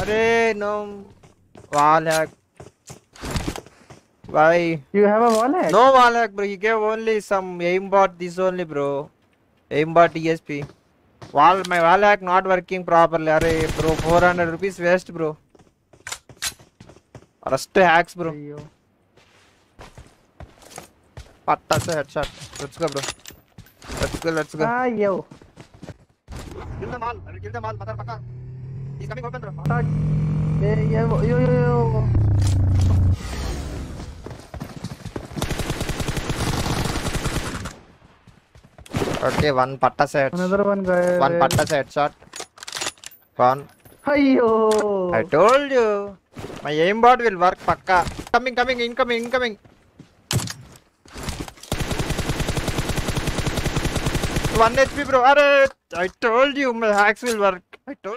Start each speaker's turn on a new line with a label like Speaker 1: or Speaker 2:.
Speaker 1: अरे no. Wall hack. भाई।
Speaker 2: You have a wall hack
Speaker 1: no wall hack bro you give only some aim bot this only bro aim bot esp wall my wall hack not working properly अरे bro 400 rupees waste bro arrest hacks bro पट्टा से headshot let's go bro let's go let's go
Speaker 2: हाँ yo kill
Speaker 1: the mall kill the mall mother पक्का Okay, one patta set. Another
Speaker 2: one guy. One patta
Speaker 1: set shot. One.
Speaker 2: Ayo. I
Speaker 1: told you. My aimbot will work pakka. Coming, coming, incoming, incoming. One HP bro. Arre, I told you my hacks will work. I told